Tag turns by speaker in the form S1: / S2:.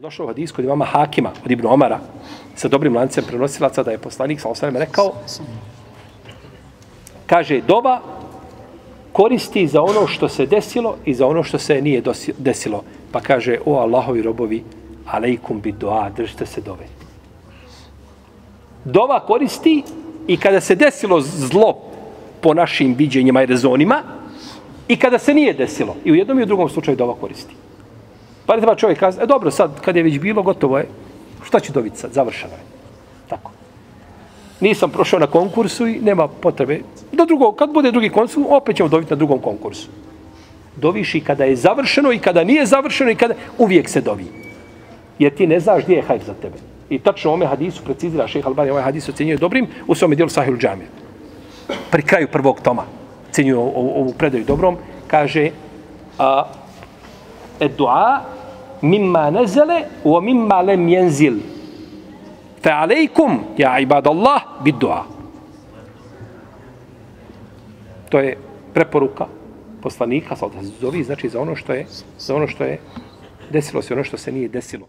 S1: Došao u hadis kod imama Hakima, od Ibn Omara, sa dobrim lancem prenosilaca, da je poslanik sa osvrame rekao, kaže, doba koristi za ono što se desilo i za ono što se nije desilo. Pa kaže, o Allahovi robovi, alejkum bi doa, držite se dove. Dova koristi i kada se desilo zlo po našim viđenjima i rezonima i kada se nije desilo. I u jednom i u drugom slučaju dova koristi. Pa ne treba čovjek kazati, e dobro, sad kad je već bilo, gotovo je, šta ću dobiti sad, završeno je. Tako. Nisam prošao na konkursu i nema potrebe. Do drugog, kad bude drugi konkurs, opet ćemo dobiti na drugom konkursu. Doviš i kada je završeno i kada nije završeno i kada uvijek se dovi. Jer ti ne znaš gdje je hajr za tebe. I tačno ome hadisu precizira šeha Albani, ovaj hadis ocenjuje dobrim u svome dijelu Sahilu Džamiju. Pri kraju prvog toma, ocenjuje ovu predaju dobrom, kaže a, dua mimma nezele wa mimma lem jenzil. Fe alejkum, ja ibad Allah, dua. To je preporuka poslanika, sa zovi, zove, znači za ono što je, za ono što je desilo se, ono što se nije desilo.